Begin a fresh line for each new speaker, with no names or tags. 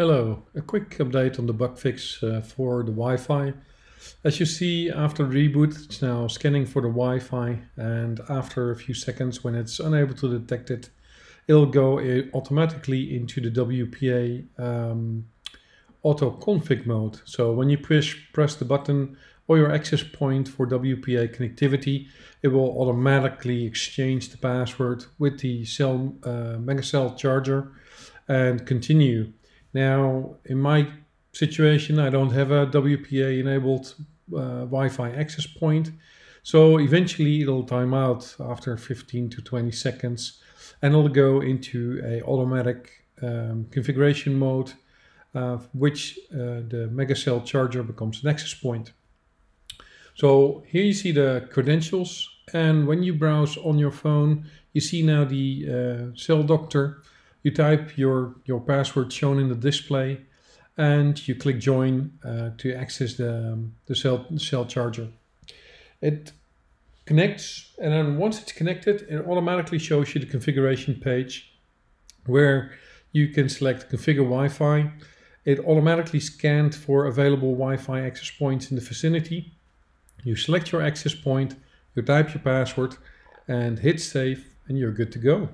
Hello, a quick update on the bug fix uh, for the Wi-Fi. As you see after reboot it's now scanning for the Wi-Fi and after a few seconds when it's unable to detect it it'll go uh, automatically into the WPA um, auto config mode. So when you push press the button or your access point for WPA connectivity it will automatically exchange the password with the cell uh, MegaCell charger and continue now, in my situation, I don't have a WPA enabled uh, Wi-Fi access point. So eventually it'll time out after 15 to 20 seconds and it'll go into a automatic um, configuration mode, uh, which uh, the MegaCell charger becomes an access point. So here you see the credentials and when you browse on your phone, you see now the uh, cell doctor you type your, your password shown in the display and you click join uh, to access the, um, the cell, cell charger. It connects and then once it's connected it automatically shows you the configuration page where you can select configure Wi-Fi. It automatically scanned for available Wi-Fi access points in the vicinity. You select your access point, you type your password and hit save and you're good to go.